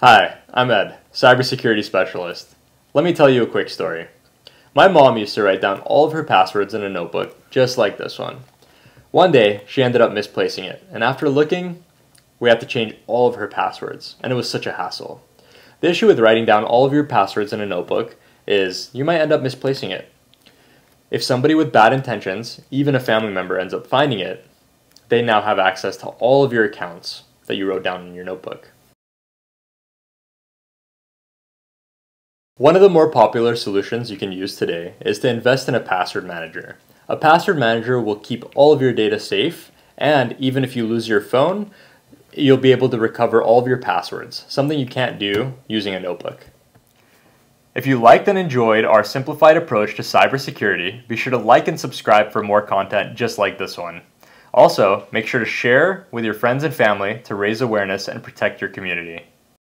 Hi, I'm Ed, cybersecurity specialist. Let me tell you a quick story. My mom used to write down all of her passwords in a notebook, just like this one. One day, she ended up misplacing it, and after looking, we had to change all of her passwords, and it was such a hassle. The issue with writing down all of your passwords in a notebook is you might end up misplacing it. If somebody with bad intentions, even a family member, ends up finding it, they now have access to all of your accounts that you wrote down in your notebook. One of the more popular solutions you can use today is to invest in a password manager. A password manager will keep all of your data safe, and even if you lose your phone, you'll be able to recover all of your passwords, something you can't do using a notebook. If you liked and enjoyed our simplified approach to cybersecurity, be sure to like and subscribe for more content just like this one. Also, make sure to share with your friends and family to raise awareness and protect your community.